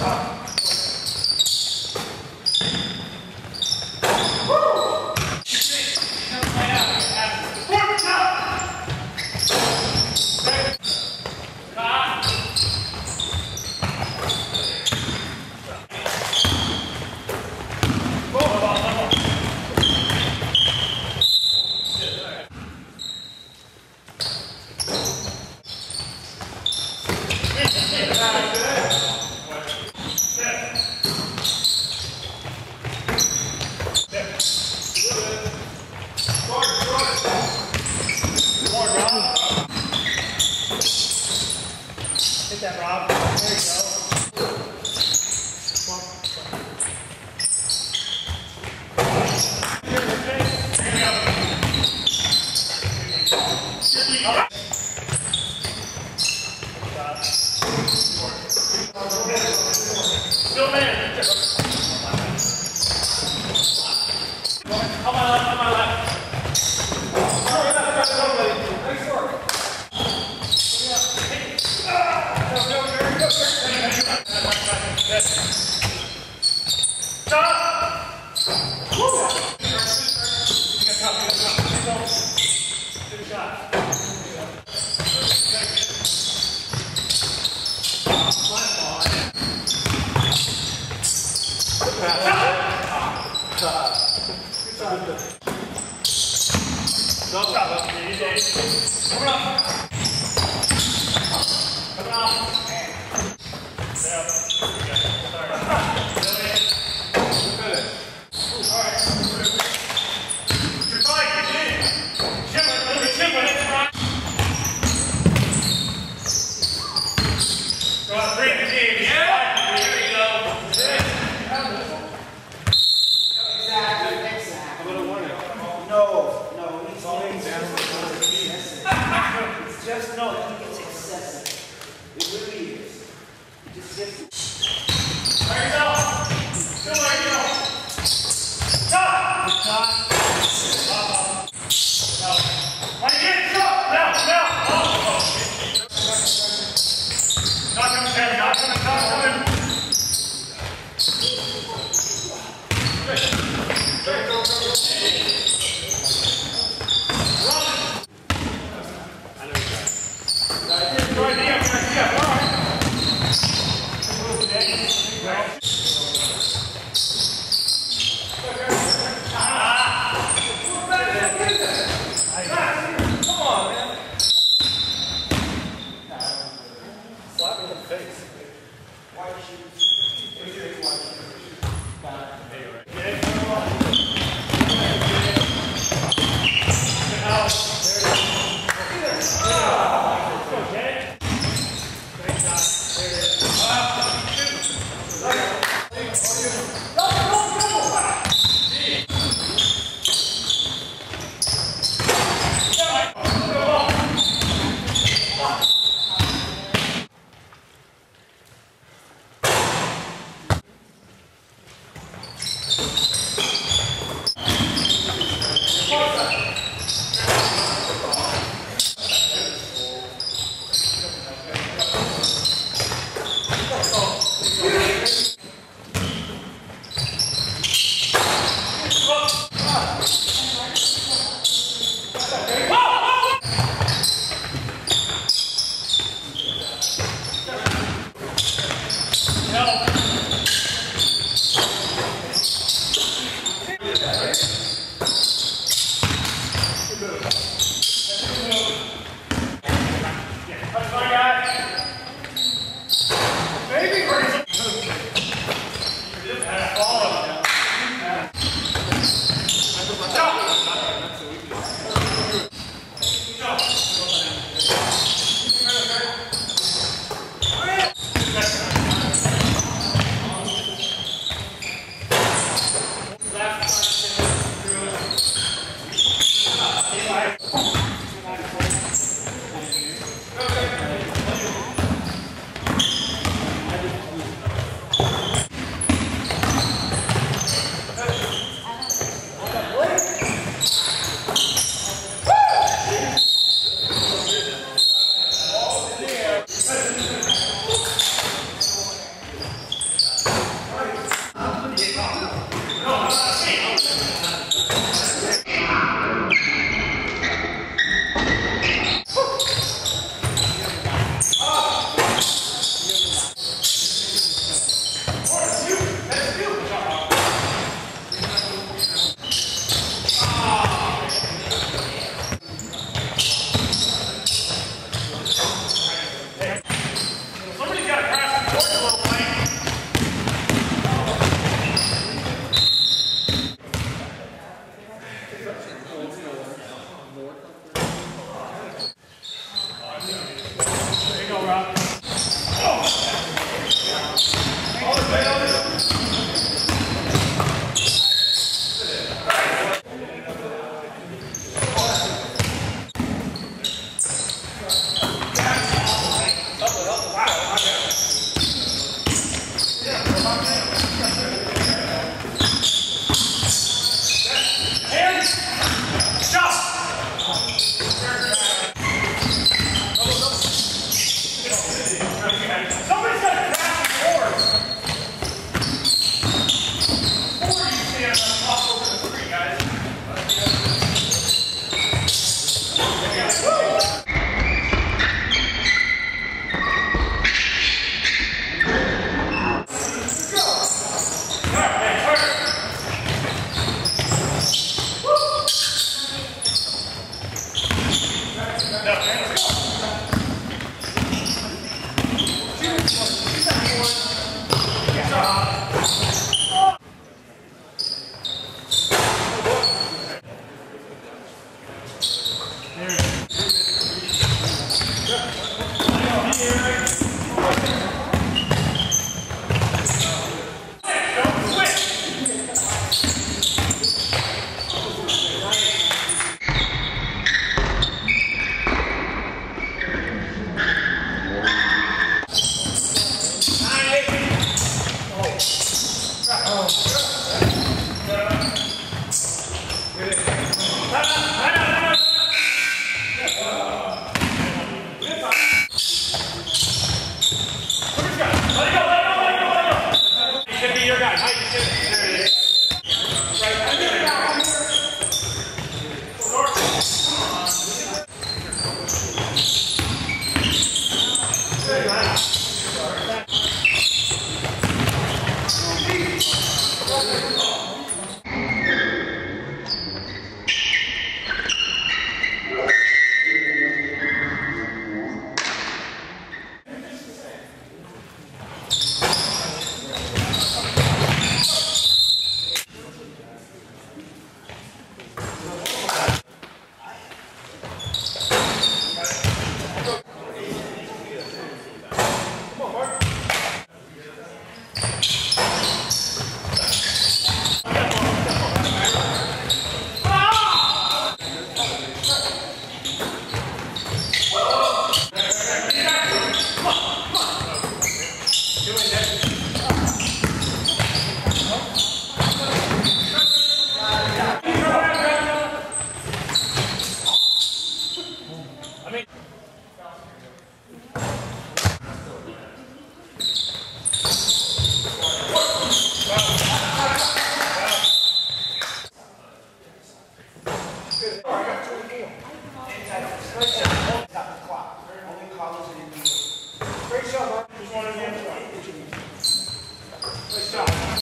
あ step, Rob. There you go. Still man. Dobra, dobra, dobra. goes long, he gets it seven. It really is. It just gets Break it off! Still break it off! Stop! Stop! Uh-oh. No. Like it! you